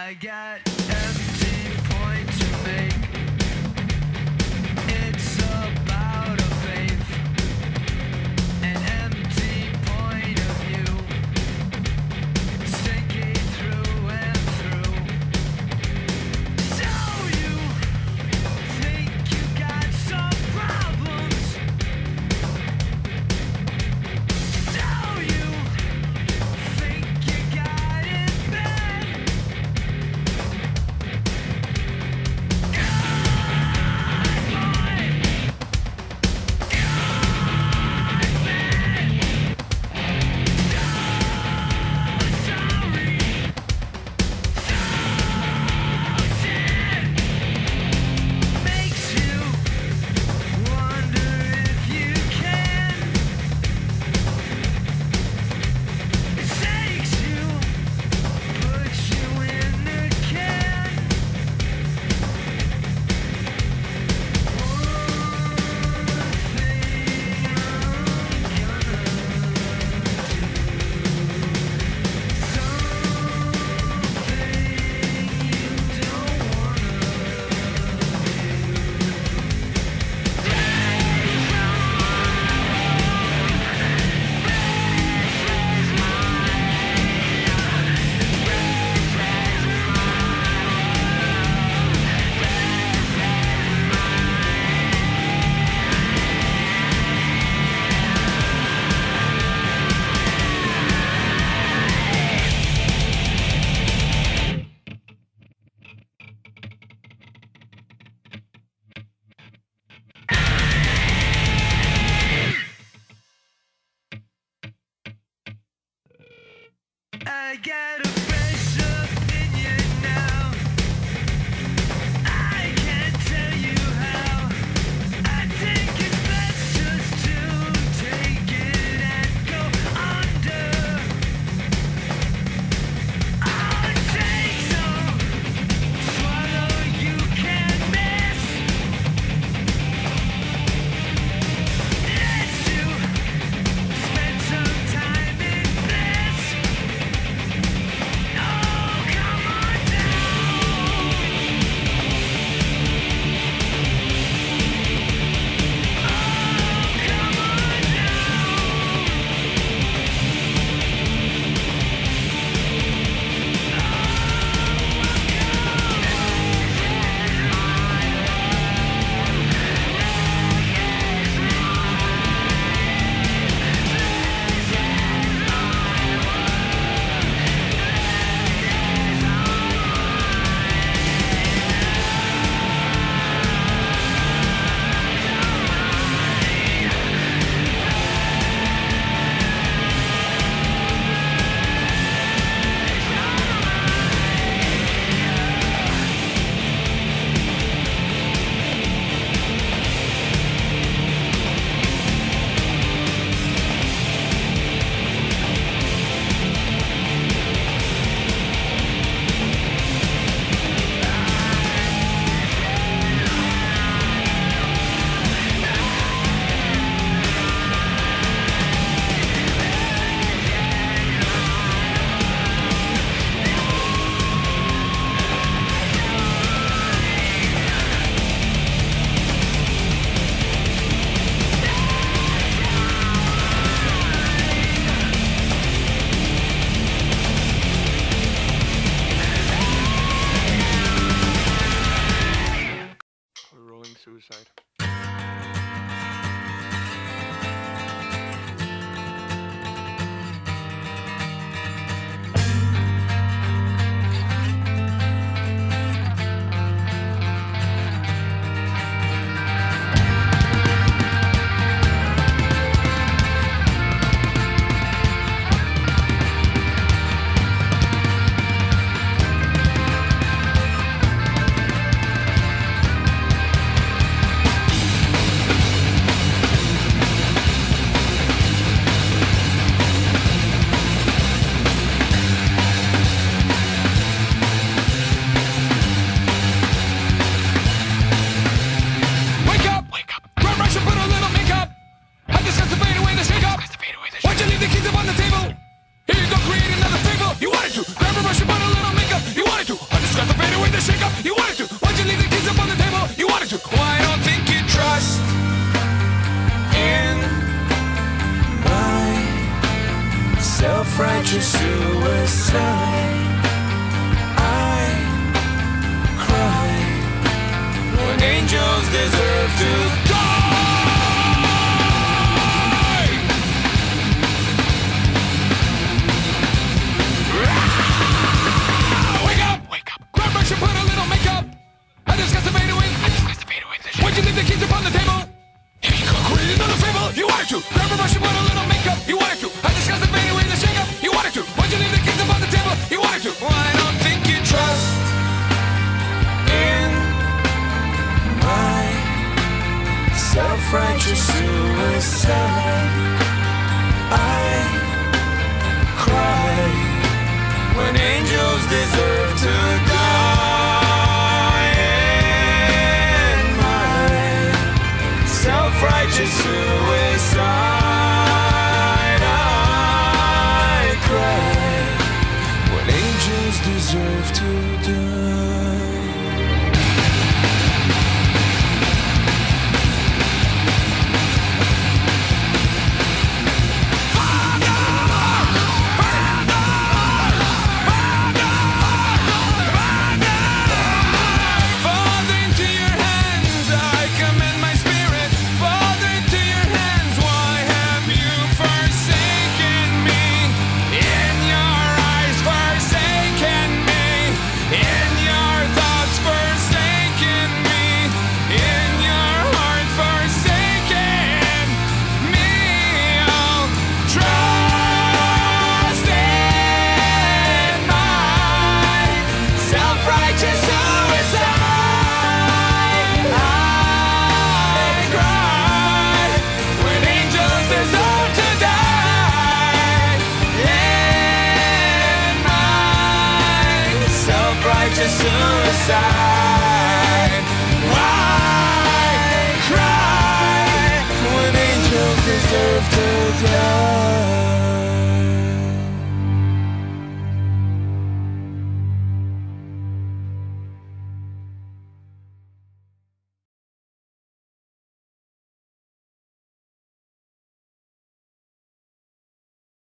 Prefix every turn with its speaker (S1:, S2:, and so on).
S1: I got get
S2: suicide.
S1: Self-righteous suicide. I cry when angels deserve to die. In my self-righteous suicide. I cry when angels deserve to side.